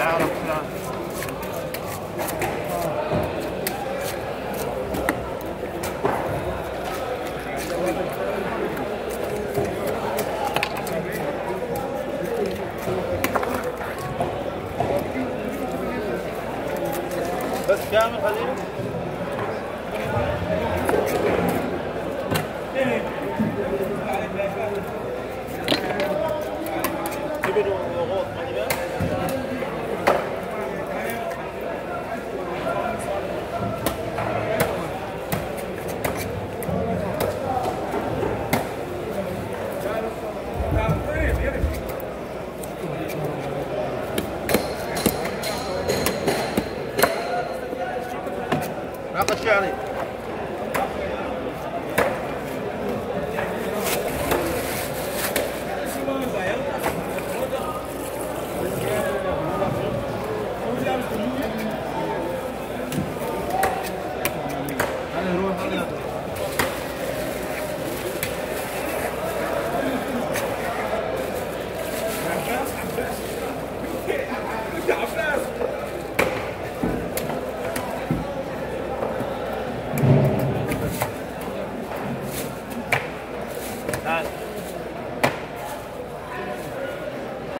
هذا بس كامل خليل Give it a little ناقد شعري